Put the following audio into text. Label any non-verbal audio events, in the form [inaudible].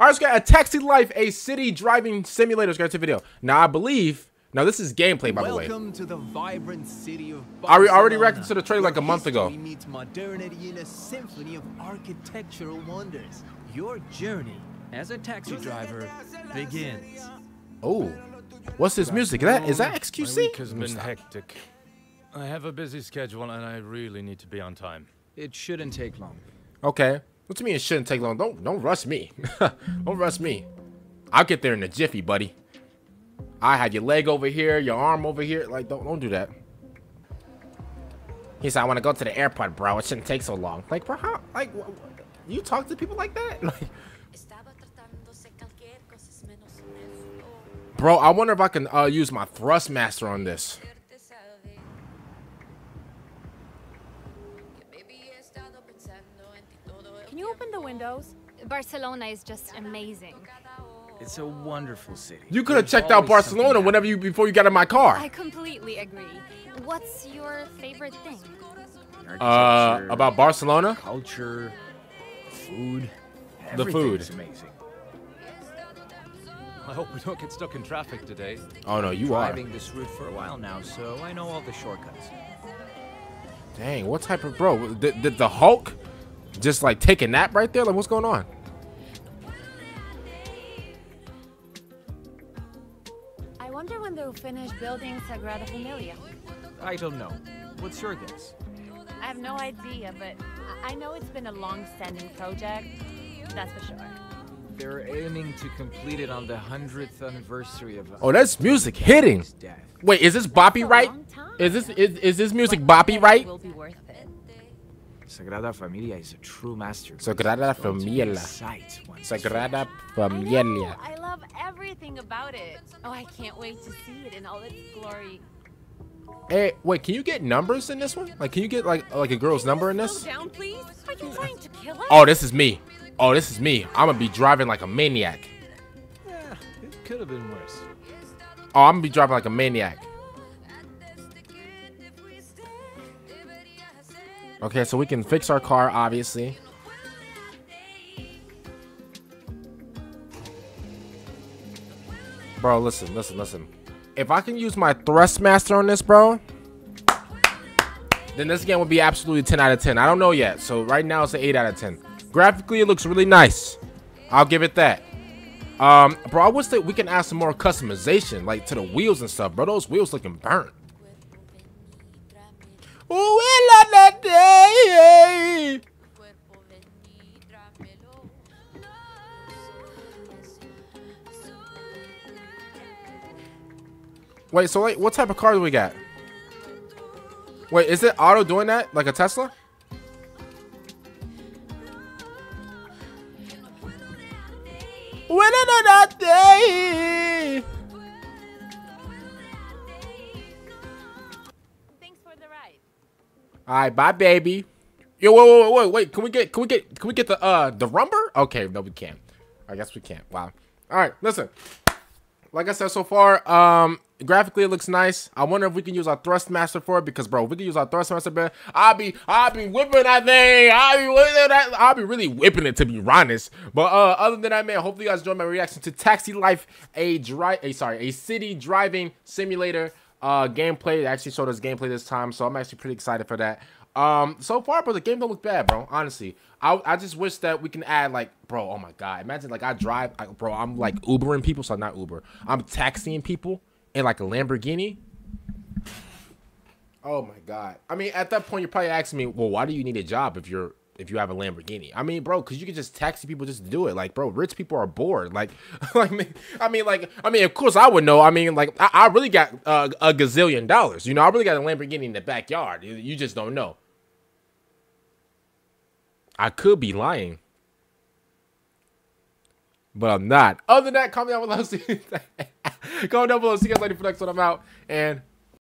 All right, let's get a Taxi Life, a city driving simulator. Let's get to video. Now, I believe. Now, this is gameplay, by the way. Welcome to the vibrant city of I already Barcelona, reacted to the trailer like a month ago. history meets modernity in a symphony of architectural wonders. Your journey as a taxi driver begins. Oh, what's this music? Is that is that XQC? My week has me been hectic. I have a busy schedule and I really need to be on time. It shouldn't take long. Okay. What do you mean it shouldn't take long? Don't don't rush me. [laughs] don't rush me. I'll get there in a jiffy, buddy. I had your leg over here, your arm over here. Like, don't don't do that. He said, "I want to go to the airport, bro. It shouldn't take so long." Like, bro, how? Like, you talk to people like that? [laughs] Like, bro, I wonder if I can uh, use my thrustmaster on this. Can you open the windows? Barcelona is just amazing. It's a wonderful city. You could have checked out Barcelona whenever you before you got in my car. I completely agree. What's your favorite thing? Uh, about Barcelona? culture, food. The food. everything's amazing. I hope we don't get stuck in traffic today. Oh no, you are. Driving this route for a while now, so I know all the shortcuts. Dang, what type of bro? Did, did the Hulk just like take a nap right there? Like, what's going on? I wonder when they'll finish building Sagrada Familia. I don't know. What's your guess? I have no idea, but I- I know it's been a long-standing project. That's for sure. They're aiming to complete it on the 100th anniversary of Oh, that's music hitting. Wait, is this That's boppy right? Is this is, is this music But boppy it right? Sagrada Familia is a true masterpiece. Sagrada It's going to be a Familia. sight Sagrada I Familia. know. I love everything about it. Oh, I can't wait to see it in all its glory. Hey, wait, can you get numbers in this one? Like, can you get like like a girl's number in Slow this? down, please. Are you trying to kill us? Oh, this is me. Oh, this is me. I'm gonna be driving like a maniac. Yeah, it could have been worse. Oh, I'm gonna be driving like a maniac. Okay, so we can fix our car, obviously. Bro, listen, listen, listen. If I can use my Thrustmaster on this, bro, then this game would be absolutely 10 out of 10. I don't know yet, so right now it's an 8 out of 10. Graphically, it looks really nice. I'll give it that. Um, bro, I wish that we can add some more customization, like to the wheels and stuff, bro. Those wheels looking burnt. Ooh, Wait, so like, what type of car do we got? Wait, is it auto doing that, like a Tesla? We love that day. Thanks for the ride. All right, bye, baby. Yo, wait, wait, wait, wait, wait. Can we get, can we get, can we get the, uh, the rumber? Okay, no, we can't. I guess we can't. Wow. All right, listen. Like I said so far, um, graphically it looks nice. I wonder if we can use our Thrustmaster for it because, bro, we can use our Thrustmaster, bro, I'll be, I'll be whipping that thing. I'll be whipping that. I'll be really whipping it to be honest. But uh, other than that, man, hopefully you guys enjoyed my reaction to Taxi Life, a drive, a sorry, a city driving simulator uh gameplay. They actually showed us gameplay this time, so I'm actually pretty excited for that. Um, so far, bro, the game don't look bad, bro. Honestly, I I just wish that we can add like, bro. Oh my god, imagine like I drive, like, bro. I'm like Ubering people, so not Uber. I'm taxiing people in like a Lamborghini. Oh my god. I mean, at that point, you're probably asking me, well, why do you need a job if you're if you have a Lamborghini? I mean, bro, because you can just taxi people just to do it. Like, bro, rich people are bored. Like, [laughs] like, I mean, like, I mean, of course I would know. I mean, like, I, I really got uh, a gazillion dollars. You know, I really got a Lamborghini in the backyard. You, you just don't know. I could be lying. But I'm not. Other than that, comment down below. [laughs] Comment down below. See you guys later for next one. I'm out. And